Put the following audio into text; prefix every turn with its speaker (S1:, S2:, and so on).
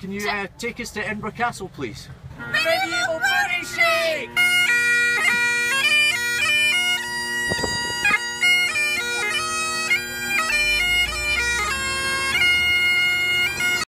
S1: Can you uh, take us to Edinburgh Castle, please?
S2: Medieval booty shake!